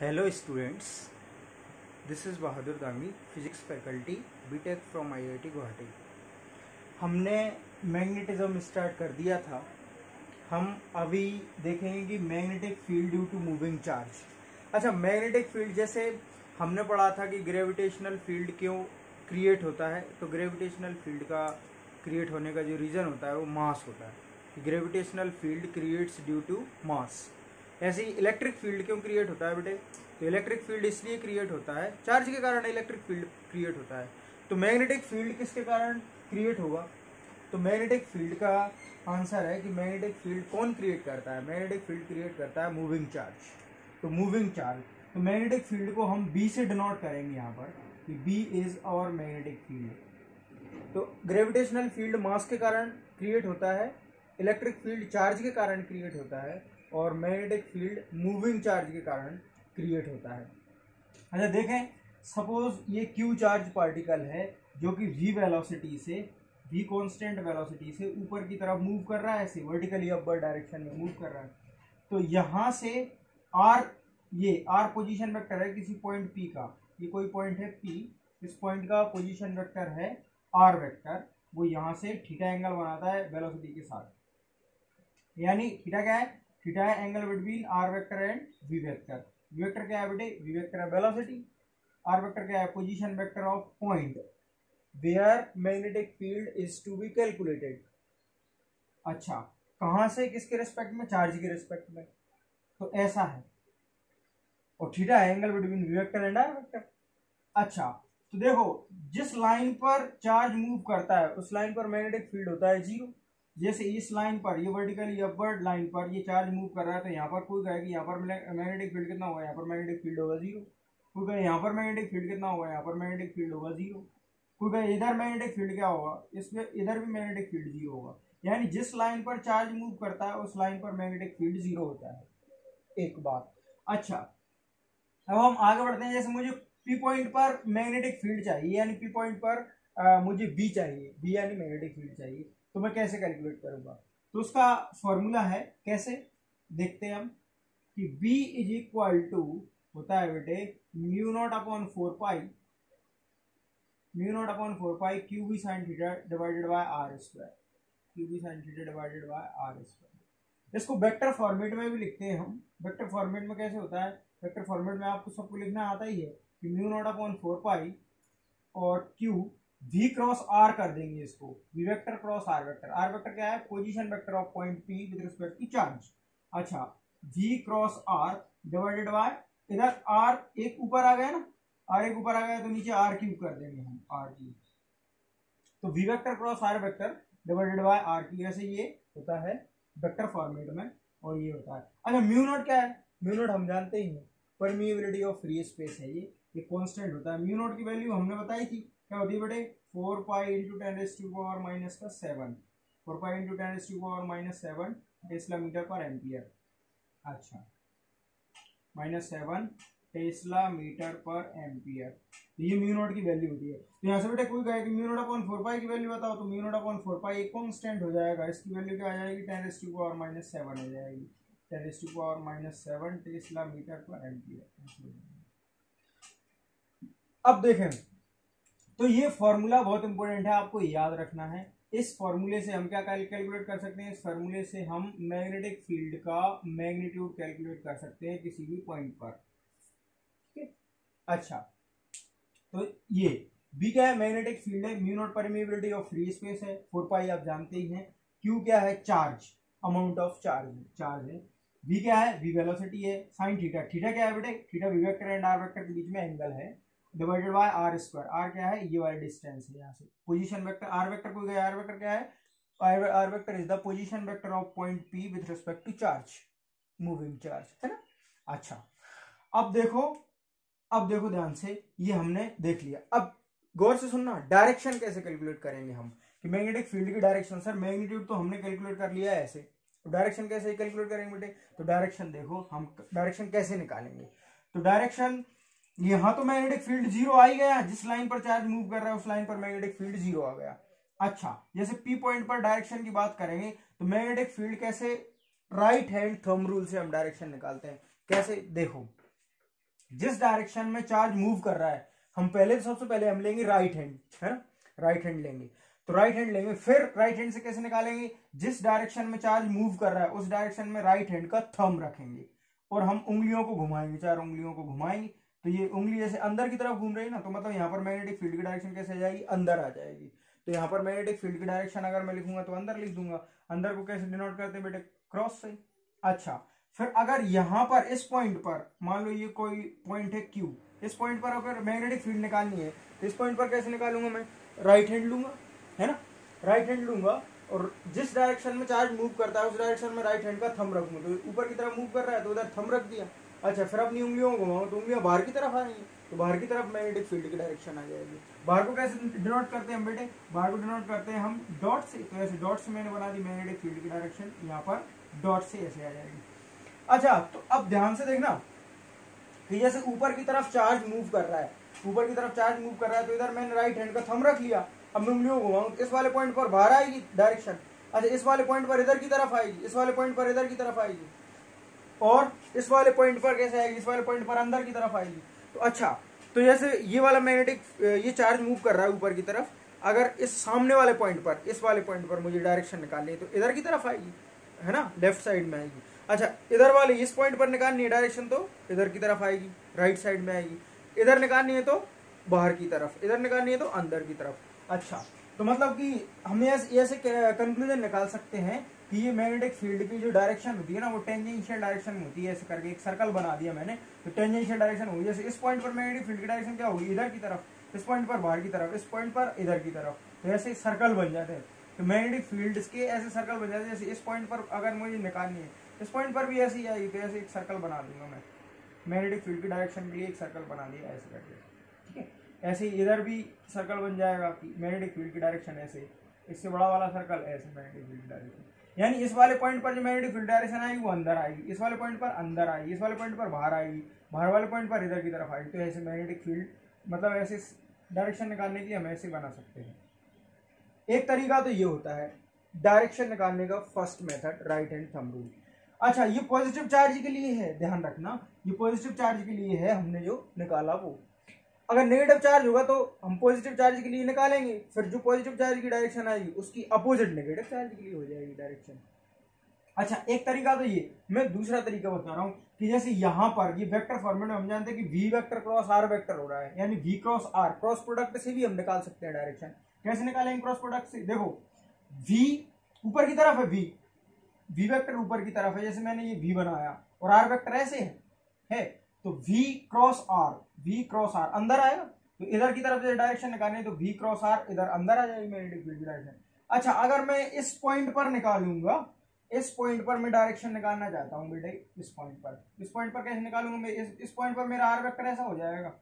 Hello students this is Bahadur Dangi physics faculty BTech from IIT Guwahati हमने magnetism start कर दिया था। हम अभी देखेंगे कि magnetic field due to moving charge अच्छा मैग्नेटिक फ़ील्ड जैसे हमने पढ़ा था कि ग्रेविटेशनल फ़ील्ड क्यों क्रिएट होता है तो ग्रेविटेशनल फ़ील्ड का क्रिएट होने का जो रीज़न होता है, वो मास होता है। Gravitational field creates due to mass ऐसे ही इलेक्ट्रिक फ़ील्ड क्यों क्रिएट होता है बेटे? तो इलेक्ट्रिक फ़ील्ड इसलिए क्रिएट होता है चार्ज के कारण इलेक्ट्रिक फ़ील्ड क्रिएट होता है। तो मैग्नेटिक फ़ील्ड किसके कारण क्रिएट होगा? तो मैग्नेटिक फ़ील्ड का आंसर है कि मैग्नेटिक फ़ील्ड कौन क्रिएट करता है? मैग्नेटिक फ़ील्ड क्रिएट करता है मूविंग चार्ज तो मूविंग चार्ज तो मैग्नेटिक फ़ील्ड को हम बी से डिनोट करेंगे यहाँ पर कि B is our magnetic field तो ग्रेविटेशनल फ़ील्ड मास के कारण क्रिएट होता है इलेक्ट्रिक फ़ील्ड चार्ज के कारण क्रिएट होता है और मैग्नेटिक फ़ील्ड मूविंग चार्ज के कारण क्रिएट होता है। अच्छा देखें सपोज़ ये क्यू चार्ज पार्टिकल है, जो कि वी वेलोसिटी से वी कांस्टेंट वेलोसिटी से ऊपर की तरफ़ मूव कर रहा है, ऐसे वर्टिकली अपर डायरेक्शन में मूव कर रहा है। तो यहाँ से आर ये आर पोजीशन वेक्टर है किसी पॉइंट पी का। ये कोई पॉइंट है पी इस पॉइंट का पोजीशन वेक्टर है आर वेक्टर वो यहाँ से थीटा एंगल बनाता है वेलोसिटी के साथ। यानी थीटा क्या है? थीटा है angle between R vector and V vector V vector क्या है बेटे? वी वेक्टर है वेलोसिटी आर वेक्टर क्या है? Position vector of point where magnetic field is to be calculated अच्छा कहाँ से, किसके रिस्पेक्ट में? चार्ज के रिस्पेक्ट में. तो ऐसा है. और थीटा है angle between V vector and R vector अच्छा तो देखो, जिस लाइन पर चार्ज मूव करता है, उस लाइन पर मैग्नेटिक फ़ील्ड होता है ज़ीरो जैसे इस लाइन पर ये वर्टिकली अपवर्ड लाइन पर ये चार्ज मूव कर रहा है तो यहाँ पर कोई कहे कि यहाँ पर मैग्नेटिक फ़ील्ड कितना होगा? यहाँ पर मैग्नेटिक फ़ील्ड होगा ज़ीरो कोई कहे यहाँ पर मैग्नेटिक फ़ील्ड कितना होगा? यहाँ पर मैग्नेटिक फ़ील्ड होगा ज़ीरो कोई कहे इधर मैग्नेटिक फ़ील्ड क्या होगा? इसमें इधर भी मैग्नेटिक फ़ील्ड ज़ीरो होगा। यानी जिस लाइन पर चार्ज मूव करता है उस लाइन पर मैग्नेटिक फ़ील्ड ज़ीरो होता है। एक बात। अच्छा अब हम आगे बढ़ते हैं। जैसे मुझे पी पॉइंट पर मैग्नेटिक फ़ील्ड चाहिए यानी पी पॉइंट पर आ, मुझे बी चाहिए। बी यानी मैग्नेटिक फ़ील्ड चाहिए। तो मैं कैसे कैलकुलेट करूँगा? तो उसका फॉर्मूला है, कैसे? देखते हैं हम कि B इज़ इक्वल टू होता है बेटे mu naught upon four pi mu naught upon four pi Q B sine theta divided by R square Q B sine theta divided by R square इसको वेक्टर फॉर्मेट में भी लिखते हैं हम। Vector format में कैसे होता है? वेक्टर फॉर्मेट में आपको सबको लिखना आता ही है कि mu naught upon four pi और क्यू वी क्रॉस आर कर देंगे इसको। V vector cross R vector R vector क्या है? Position vector of point P with respect to charge अच्छा V cross R divided by इधर आर एक ऊपर आ गया ना? आर एक ऊपर आ गया तो नीचे आर क्यूब कर देंगे हम आर क्यूब तो V vector cross R vector divided by R cube ऐसे ये होता है वेक्टर फॉर्मेट में, और ये होता है। अच्छा म्यू नोट क्या है? म्यू नोट हम जानते ही हैं। परमिएबिलिटी ऑफ़ फ्री स्पेस है ये। ये कांस्टेंट होता है। म्यू नोट की वैल्यू हमने बताई थी। क्या होती है बेटे? Four pi into ten raise to power minus का seven. Four pi into ten raise to power minus seven tesla metre per ampere अच्छा। Minus seven tesla metre per ampere. ये म्यू नोट की वैल्यू होती है। तो यहाँ से बेटे कोई कहे कि mu naught upon four pi की वैल्यू बताओ तो mu naught upon four pi एक कॉन्स्टेंट हो जाएगा। इसकी वैल्यू क्या आ जाएगी? Ten raise to power minus seven हो जाएगी। Ten raise to power minus seven tesla metre per ampere. अब देखें। तो ये फॉर्मूला बहुत इंपॉर्टेंट है, आपको याद रखना है। इस फॉर्मूले से हम क्या कैलकुलेट कर सकते हैं? इस फॉर्मूले से हम मैग्नेटिक फ़ील्ड का मैग्नीट्यूड कैलकुलेट कर सकते हैं किसी भी पॉइंट पर। अच्छा तो ये बी क्या है? मैग्नेटिक फ़ील्ड है mu naught permeability of free space है फोर पाई आप जानते ही हैं। क्यू क्या है? Charge amount of charge charge है। वी क्या है? वी वेलोसिटी है साइन थीटा थीटा क्या है बेटे? Theta V vector and R vector के बीच में एंगल है। Divided by R square. R क्या है? ये वाला डिस्टेंस है यहाँ से। पोजीशन वेक्टर आर वेक्टर को गया आर वेक्टर क्या है? R vector is the position vector of point P with respect to charge moving charge है ना? अच्छा। अब देखो अब देखो ध्यान से, ये हमने देख लिया। अब गौर से सुनना डायरेक्शन कैसे कैलकुलेट करेंगे हम? कि मैग्नेटिक फ़ील्ड की डायरेक्शन सर मैग्नीट्यूड तो हमने कैलकुलेट कर लिया है ऐसे। तो डायरेक्शन कैसे कैलकुलेट करेंगे बेटे? तो डायरेक्शन देखो, हम डायरेक्शन कैसे निकालेंगे? तो डायरेक्शन यहाँ तो मैग्नेटिक फ़ील्ड ज़ीरो आ ही गया, जिस लाइन पर चार्ज मूव कर रहा है, उस लाइन पर मैग्नेटिक फ़ील्ड ज़ीरो आ गया। अच्छा जैसे पी पॉइंट पर डायरेक्शन की बात करेंगे तो मैग्नेटिक फ़ील्ड कैसे राइट हैंड थम रूल से हम डायरेक्शन निकालते हैं? कैसे? देखो, जिस डायरेक्शन में चार्ज मूव कर रहा है, हम पहले, सबसे पहले हम लेंगे राइट हैंड है ना? राइट हैंड लेंगे। तो राइट हैंड लेंगे, फिर राइट हैंड से कैसे निकालेंगे? जिस डायरेक्शन में चार्ज मूव कर रहा है, उस डायरेक्शन में राइट हैंड का थम रखेंगे। और हम उंगलियों को घुमाएँगे, चार उंगलियों को घुमाएँगे। तो ये उंगली जैसे अंदर की तरफ़ घूम रही है ना तो मतलब यहाँ पर मैग्नेटिक फ़ील्ड की डायरेक्शन कैसे आ जाएगी? अंदर आ जाएगी। तो यहाँ पर मैग्नेटिक फ़ील्ड की डायरेक्शन अगर मैं लिखूँगा तो अंदर लिख दूँगा। अंदर को कैसे डिनोट करते हैं बेटे? क्रॉस से। अच्छा फिर अगर यहाँ पर इस पॉइंट पर, मान लो ये कोई पॉइंट है क्यू इस पॉइंट पर अगर मैग्नेटिक फ़ील्ड निकालनी है तो इस पॉइंट पर कैसे निकालूँगा मैं? राइट हैंड लूँगा, है ना? राइट हैंड लूँगा, और जिस डायरेक्शन में चार्ज मूव करता है, उस डायरेक्शन में राइट हैंड का थम रखूँगा। तो ऊपर की तरफ़ मूव कर रहा है तो उधर थम रख दिया। अच्छा फिर अपनी उंगलियों को तो उंगलियाँ बाहर की तरफ़ आ रही है। तो बाहर की तरफ़ मैग्नेटिक फ़ील्ड की डायरेक्शन आ जाएगी। बाहर को कैसे डिनोट करते हैं हम बेटे? बाहर को डिनोट करते हैं हम डॉट से। तो ऐसे डॉट से मैंने बना दी मैग्नेटिक फ़ील्ड की डायरेक्शन यहाँ पर डॉट से ऐसे आ जाएगी। अच्छा तो अब ध्यान से देखना कि जैसे ऊपर की तरफ़ चार्ज मूव कर रहा है, ऊपर की तरफ़ चार्ज मूव कर रहा है तो इधर मैंने राइट हैंड का थम रख लिया। अब मैं उंगलियों को घुमाऊं तो इस वाले पॉइंट पर बाहर आएगी डायरेक्शन अच्छा इस वाले पॉइंट पर इधर की तरफ़ आएगी, इस वाले पॉइंट पर इधर की तरफ़ आएगी। और इस वाले पॉइंट पर कैसे आएगी? इस वाले पॉइंट पर अंदर की तरफ़ आएगी। तो अच्छा तो जैसे ये वाला मैग्नेटिक ये चार्ज मूव कर रहा है ऊपर की तरफ़। अगर इस सामने वाले पॉइंट पर, इस वाले पॉइंट पर मुझे डायरेक्शन निकालनी है तो इधर की तरफ़ आएगी, है ना? लेफ़्ट साइड में आएगी। अच्छा इधर वाले इस पॉइंट पर निकालनी है डायरेक्शन तो इधर की तरफ़ आएगी राइट साइड में आएगी। इधर निकालनी है तो बाहर की तरफ़, इधर निकालनी है तो अंदर की तरफ़। अच्छा तो मतलब कि हमें ऐसे कंक्लूजन निकाल सकते हैं कि ये मैग्नेटिक फ़ील्ड की जो डायरेक्शन होती है ना, वो टेंजेंशियल डायरेक्शन होती है, ऐसे करके एक सर्कल बना दिया मैंने। तो टेंजेंशियल डायरेक्शन होगी। जैसे इस पॉइंट पर मैग्नेटिक फ़ील्ड की डायरेक्शन क्या होगी? इधर की तरफ़। इस पॉइंट पर बाहर की तरफ़। इस पॉइंट पर इधर की तरफ़। तो ऐसे सर्कल बन जाते हैं। तो मैग्नेटिक फ़ील्ड के ऐसे सर्कल बन जाते हैं। जैसे इस पॉइंट पर अगर मुझे निकालनी है इस पॉइंट पर भी ऐसे आएगी तो ऐसे एक सर्कल बना दूँगा मैं। मैग्नेटिक फ़ील्ड की डायरेक्शन के लिए एक सर्कल बना दिया, ऐसे करके। ठीक है? ऐसे ही इधर भी सर्कल बन जाएगा कि मैग्नेटिक फ़ील्ड की डायरेक्शन ऐसे इससे बड़ा वाला सर्कल ऐसे मैग्नेटिक फ़ील्ड की डायरेक्शन यानी इस वाले पॉइंट पर जो मैग्नेटिक फ़ील्ड डायरेक्शन आएगी, वो अंदर आएगी। इस वाले पॉइंट पर अंदर आएगी, इस वाले पॉइंट पर बाहर आएगी, बाहर वाले पॉइंट पर इधर की तरफ़ आएगी। तो ऐसे मैग्नेटिक फ़ील्ड मतलब ऐसे डायरेक्शन निकालने की हम ऐसे बना सकते हैं। एक तरीका तो ये होता है डायरेक्शन निकालने का first method right hand thumb rule अच्छा ये पॉजिटिव चार्ज के लिए है, ध्यान रखना, ये पॉजिटिव चार्ज के लिए है हमने जो निकाला वो। अगर नेगेटिव चार्ज होगा तो हम पॉजिटिव चार्ज के लिए निकालेंगे फिर जो पॉजिटिव चार्ज की डायरेक्शन आएगी उसकी अपोजिट नेगेटिव चार्ज के लिए हो जाएगी डायरेक्शन अच्छा एक तरीका तो ये मैं दूसरा तरीका बता रहा हूँ कि जैसे यहाँ पर ये वेक्टर फॉर्मेट में हम जानते हैं कि V vector cross R vector हो रहा है यानी V cross R cross product से भी हम निकाल सकते हैं डायरेक्शन कैसे निकालेंगे क्रॉस प्रोडक्ट से? देखो वी ऊपर की तरफ़ है वी वी वेक्टर ऊपर की तरफ़ है जैसे मैंने ये वी बनाया और आर वेक्टर ऐसे है, है तो V cross R v cross R अंदर आएगा? तो इधर की तरफ़ डायरेक्शन निकालनी तो v क्रॉस आर इधर अंदर आ जाएगी मैग्नेटिक फ़ील्ड की डायरेक्शन अच्छा अगर मैं इस पॉइंट पर निकालूँगा इस पॉइंट पर मैं डायरेक्शन निकालना चाहता हूँ बेटे इस पॉइंट पर। इस पॉइंट पर कैसे निकालूँगा मैं? इस, इस पॉइंट पर मेरा आर वेक्टर ऐसा हो जाएगा।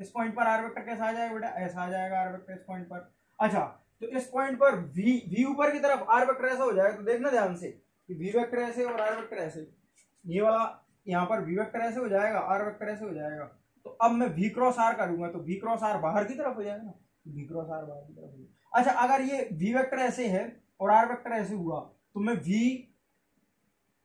इस पॉइंट पर आर वेक्टर कैसा आ जाएगा बेटा? ऐसा आ जाएगा आर वेक्टर इस पॉइंट पर। अच्छा तो इस पॉइंट पर वी वी ऊपर की तरफ़ आर वेक्टर ऐसा हो जाएगा तो देखना ध्यान से वी वेक्टर ऐसे और आर वेक्टर ऐसे। ये वाला यहाँ पर वी वेक्टर ऐसे हो जाएगा आर वेक्टर ऐसे हो जाएगा। तो अब मैं वी क्रॉस आर करूँगा तो वी क्रॉस आर बाहर की तरफ़ हो जाएगा ना? वी क्रॉस आर बाहर की तरफ़ हो जाएगा। अच्छा अगर ये वी वेक्टर ऐसे है और आर वेक्टर ऐसे हुआ तो मैं वी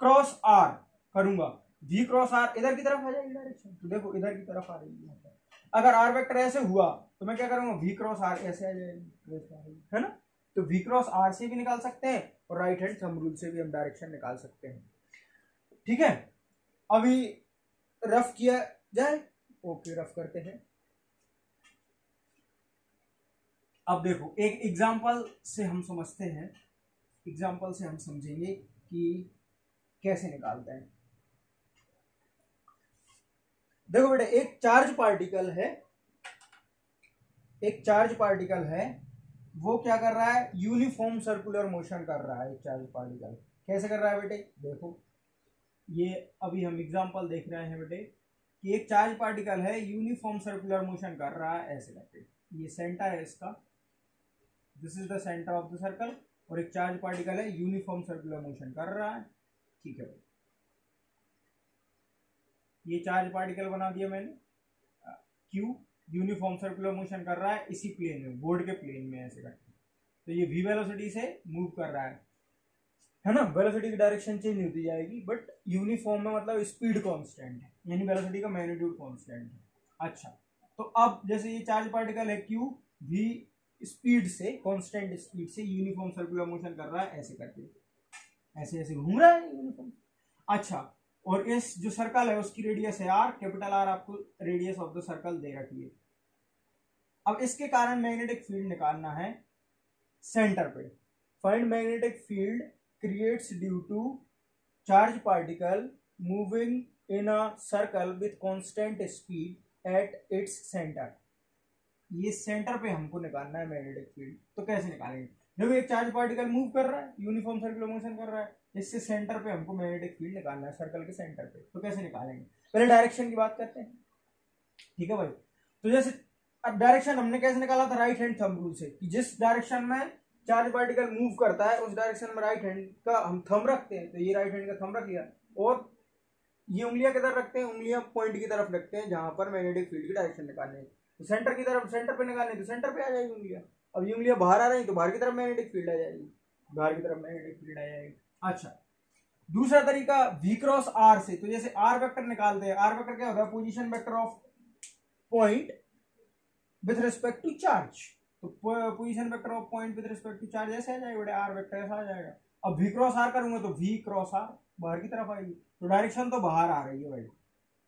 क्रॉस आर करूँगा। वी क्रॉस आर इधर की तरफ़ आ जाएगी डायरेक्शन तो देखो, इधर की तरफ़ आ रही है अगर आर वेक्टर ऐसे हुआ तो मैं क्या करूँगा? वी क्रॉस आर ऐसे आ जाएगी। है ना? तो वी क्रॉस आर से भी निकाल सकते हैं और राइट हैंड थंब रूल से भी हम डायरेक्शन निकाल सकते हैं। ठीक है? अभी रफ किया जाए ओके रफ करते हैं। अब देखो, एक एग्जांपल से हम समझते हैं। एग्जांपल से हम समझेंगे कि कैसे निकालते हैं। देखो बेटा, एक चार्ज पार्टिकल है। एक चार्ज पार्टिकल है। वो क्या कर रहा है? यूनिफॉर्म सर्कुलर मोशन कर रहा है, एक चार्ज पार्टिकल कैसे कर रहा है बेटे? देखो। ये अभी हम एग्जांपल देख रहे हैं बेटे, कि एक चार्ज पार्टिकल है यूनिफॉर्म सर्कुलर मोशन कर रहा है, ऐसे करके। ये सेंटर है इसका। This is the centre of the circle और एक चार्ज पार्टिकल है यूनिफॉर्म सर्कुलर मोशन कर रहा है। ठीक है ये चार्ज पार्टिकल बना दिया मैंने। क्यू यूनिफॉर्म सर्कुलर मोशन कर रहा है, इसी प्लेन में बोर्ड के प्लेन में, ऐसे करके। तो ये वी वेलोसिटी से मूव कर रहा है। है ना? वेलोसिटी की डायरेक्शन चेंज होती जाएगी बट यूनिफॉर्म में मतलब स्पीड कांस्टेंट है। यानी वेलोसिटी का मैग्नीट्यूड कांस्टेंट है। अच्छा तो अब जैसे ये चार्ज पार्टिकल है क्यू भी स्पीड से कांस्टेंट स्पीड से यूनिफॉर्म सर्कुलर मोशन कर रहा है, ऐसे करके। ऐसे ऐसे घूम रहा है यूनिफॉर्म अच्छा और इस जो सर्कल है, उसकी रेडियस है आर कैपिटल आर आपको रेडियस ऑफ़ द सर्कल दे रखी है। अब इसके कारण मैग्नेटिक फ़ील्ड निकालना है सेंटर पे। Find magnetic field creates due to charge particle moving in a circle with constant speed at its centre ये सेंटर पे हमको निकालना है मैग्नेटिक फ़ील्ड तो कैसे निकालेंगे? देखो, एक चार्ज पार्टिकल मूव कर रहा है यूनिफॉर्म सर्कुलर मोशन कर रहा है, इससे सेंटर पे हमको मैग्नेटिक फ़ील्ड निकालना है सर्कल के सेंटर पे। तो कैसे निकालेंगे? पहले डायरेक्शन की बात करते हैं। ठीक है भाई? तो जैसे, अब डायरेक्शन हमने कैसे निकाला था? राइट हैंड थंब रूल से, कि जिस डायरेक्शन में चार्ज पार्टिकल मूव करता है, उस डायरेक्शन में राइट हैंड का हम थंब रखते हैं तो ये राइट हैंड का थंब रख लिया, और ये उंगलियाँ किधर रखते हैं? उंगलियाँ पॉइंट की तरफ़ रखते हैं, जहाँ पर मैग्नेटिक फ़ील्ड की डायरेक्शन निकालने तो सेंटर की तरफ़ सेंटर पे निकालने तो सेंटर पे आ जाएगी उंगलियाँ। अब ये उंगलियाँ बाहर आ रही तो बाहर की तरफ़ मैग्नेटिक फ़ील्ड आ जाएगी। बाहर की तरफ़ मैग्नेटिक फ़ील्ड आ जाएगी। अच्छा दूसरा तरीका वी क्रॉस आर से तो जैसे आर वेक्टर निकालते हैं आर वेक्टर क्या होता है? Position vector of point with respect to charge तो position vector of point with respect to charge ऐसे आ जाएगा, बड़े आर वेक्टर ऐसा आ जाएगा। अब वी क्रॉस आर करूँगा तो वी क्रॉस आर बाहर की तरफ़ आएगी। तो डायरेक्शन तो बाहर आ रही है भाई।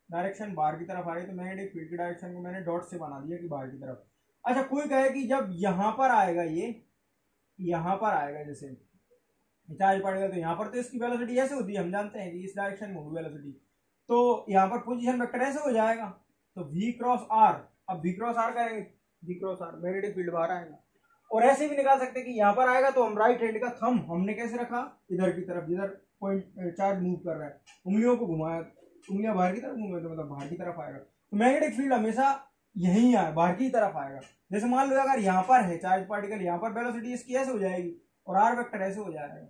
डायरेक्शन बाहर की तरफ़ आ रही है तो मैग्नेटिक फ़ील्ड की डायरेक्शन को मैंने डॉट से बना दिया कि बाहर की तरफ़। अच्छा कोई कहे कि जब यहाँ पर आएगा ये, यहाँ पर आएगा जैसे चार्ज पड़ेगा तो यहाँ पर तो इसकी वेलोसिटी ऐसे होती है, हम जानते हैं कि इस डायरेक्शन में होगी वेलोसिटी तो यहाँ पर पोजीशन वेक्टर ऐसे हो जाएगा। तो वी क्रॉस आर अब वी क्रॉस आर करेंगे। V cross R magnetic field बाहर आएगा। और ऐसे भी निकाल सकते हैं कि यहाँ पर आएगा तो हम राइट हैंड का थम हमने कैसे रखा? इधर की तरफ़, जिधर पॉइंट चार्ज मूव कर रहा है। उंगलियों को घुमाया, उंगलियाँ बाहर की तरफ़ घूमे तो मतलब बाहर की तरफ़ आएगा। तो मैग्नेटिक फ़ील्ड हमेशा यहीं आए बाहर की तरफ़ आएगा। जैसे मान लो अगर यहाँ पर है चार्ज पार्टिकल यहाँ पर वेलोसिटी इसकी ऐसे हो जाएगी और आर वेक्टर ऐसे हो जा जाएगा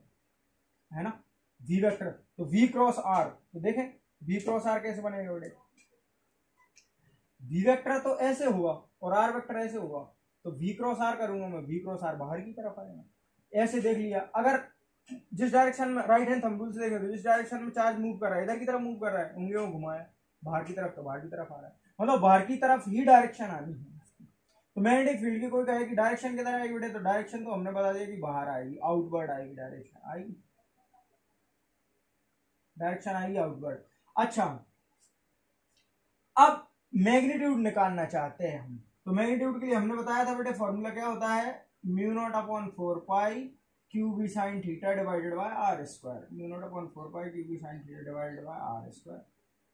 है। ना? वी वेक्टर तो वी क्रॉस आर तो देखें वी क्रॉस आर कैसे बनेगा बेटे? वी वेक्टर तो ऐसे हुआ और आर वेक्टर ऐसे हुआ तो वी क्रॉस आर करूँगा मैं वी क्रॉस आर बाहर की तरफ़ आएगा। ऐसे देख लिया। अगर जिस डायरेक्शन में राइट हैंड थंबुल से देखें तो जिस डायरेक्शन में चार्ज मूव कर रहा है, इधर की तरफ़ मूव कर रहा है, उंगलियों को घुमाया, बाहर की तरफ़ तो बाहर की तरफ़ आ रहा है। मतलब बाहर की तरफ़ ही डायरेक्शन आनी है। तो मैग्नेटिक फ़ील्ड की कोई कहे कि डायरेक्शन किधर आएगी बेटे? तो डायरेक्शन तो हमने बता दिया कि बाहर आएगी आउटवर्ड आएगी डायरेक्शन आएगी। डायरेक्शन आएगी आउटवर्ड अच्छा मैग्नीट्यूड निकालना चाहते हैं हम। तो मैग्नीट्यूड के लिए हमने बताया था बेटे फॉर्मूला क्या होता है? Mu naught upon four pi Q B sine theta divided by R square mu naught upon four pi Q B sine theta divided by R square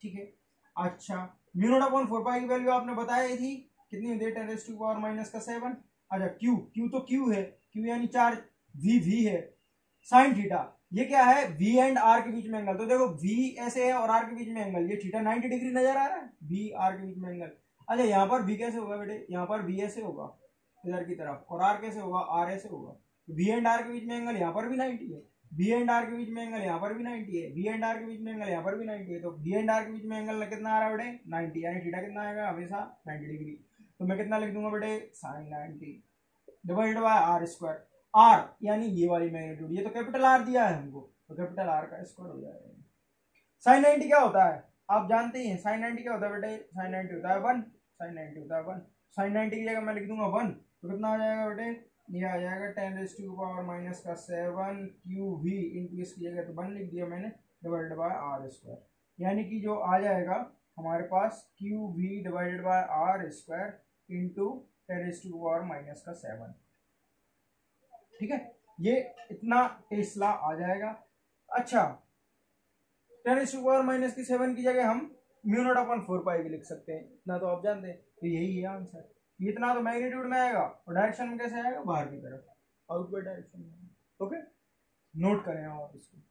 ठीक है? अच्छा mu naught upon four pi की value आपने बताई थी। कितनी होती है? टेन टू पावर माइनस का सेवन अच्छा क्यू क्यू तो क्यू है। क्यू यानी चार्ज वी वी है। साइन थीटा ये क्या है? वी एंड आर के बीच में एंगल तो देखो वी ऐसे है और आर के बीच में एंगल ये थीटा 90 डिग्री नज़र आ रहा है? वी आर के बीच में एंगल अच्छा यहाँ पर वी कैसे होगा बेटे? यहाँ पर वी ऐसे होगा, इधर की तरफ़। और आर कैसे होगा? आर ऐसे होगा। वी एंड आर के बीच में एंगल यहाँ पर भी नाइनटी है। वी एंड आर के बीच में एंगल यहाँ पर भी नाइनटी है। वी एंड आर के बीच में एंगल यहाँ पर भी नाइनटी है। तो वी एंड आर के बीच में एंगल कितना आ रहा है बेटे? नाइनटी यानी थीटा कितना आएगा? हमेशा नाइनटी डिग्री तो मैं कितना लिख दूँगा बेटे? Sine ninety divided by R square R यानी ये वाली मैग्नीट्यूड ये तो कैपिटल आर दिया है हमको। तो कैपिटल आर का स्क्वायर हो जाएगा। साइन नाइनटी क्या होता है? आप जानते ही हैं साइन नाइनटी क्या होता है बेटे? साइन नाइनटी होता है वन साइन नाइनटी होता है वन साइन नाइनटी की जगह मैं लिख दूँगा वन तो कितना आ जाएगा बेटे? ये आ जाएगा ten raise to power minus का सेवन क्यू वी इंटू इसकी जगह। तो वन लिख दिया मैंने डिवाइडेड बाय आर स्क्वायर यानी कि जो आ जाएगा, हमारे पास Q V divided by R square into ten raise to power minus का सेवन ठीक है? ये इतना टेस्ला आ जाएगा। अच्छा टेन पावर माइनस की सेवन की जगह हम म्यूनोट अपन फोर पाई भी लिख सकते हैं। इतना तो आप जानते हैं। तो यही है आंसर इतना तो मैग्नीट्यूड में आएगा। और डायरेक्शन में कैसे आएगा? बाहर की तरफ़। आउटवर्ड डायरेक्शन में। ओके नोट करें आप इसको।